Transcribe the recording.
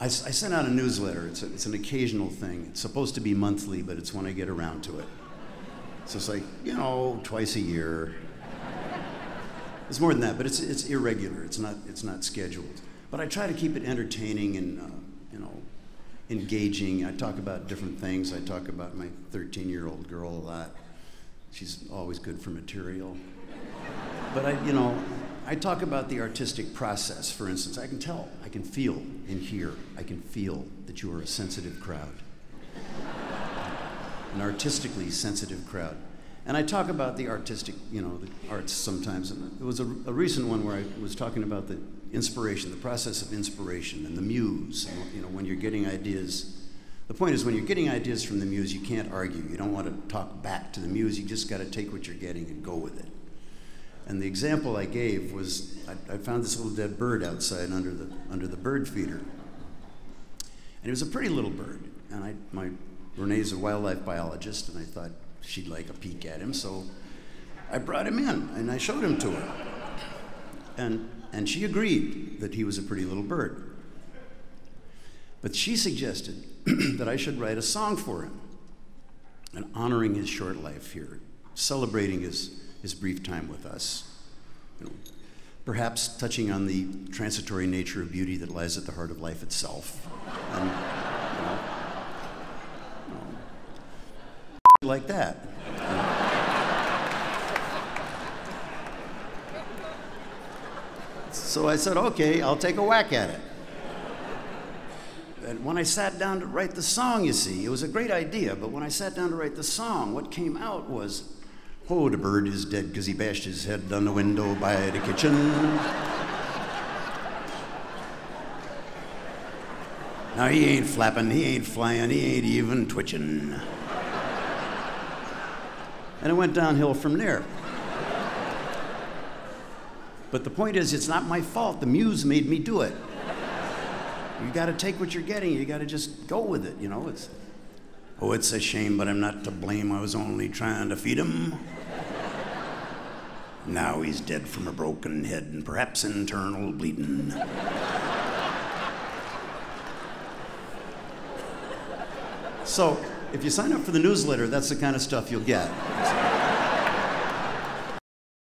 I, I send out a newsletter. It's, a, it's an occasional thing. It's supposed to be monthly, but it's when I get around to it. So it's like, you know, twice a year. It's more than that, but it's, it's irregular. It's not, it's not scheduled. But I try to keep it entertaining and, uh, you know, engaging. I talk about different things. I talk about my 13 year old girl a lot. She's always good for material. But I, you know, I talk about the artistic process. For instance, I can tell, I can feel and hear, I can feel that you are a sensitive crowd, an artistically sensitive crowd. And I talk about the artistic, you know, the arts sometimes. And it was a, a recent one where I was talking about the inspiration, the process of inspiration, and the muse. And, you know, when you're getting ideas. The point is, when you're getting ideas from the muse, you can't argue. You don't want to talk back to the muse. You just got to take what you're getting and go with it. And the example I gave was I, I found this little dead bird outside under the, under the bird feeder. And it was a pretty little bird. And I, my, Renee's a wildlife biologist, and I thought she'd like a peek at him. So I brought him in and I showed him to her. And, and she agreed that he was a pretty little bird. But she suggested that I should write a song for him and honoring his short life here, celebrating his, his brief time with us. You know, perhaps touching on the transitory nature of beauty that lies at the heart of life itself. And, you know, you know, like that. So I said, okay, I'll take a whack at it. And when I sat down to write the song, you see, it was a great idea, but when I sat down to write the song, what came out was, oh, the bird is dead because he bashed his head on the window by the kitchen. now he ain't flapping, he ain't flying, he ain't even twitching. And it went downhill from there. But the point is, it's not my fault. The muse made me do it. You got to take what you're getting. You got to just go with it. You know, it's oh, it's a shame, but I'm not to blame. I was only trying to feed him. Now he's dead from a broken head and perhaps internal bleeding. so, if you sign up for the newsletter, that's the kind of stuff you'll get.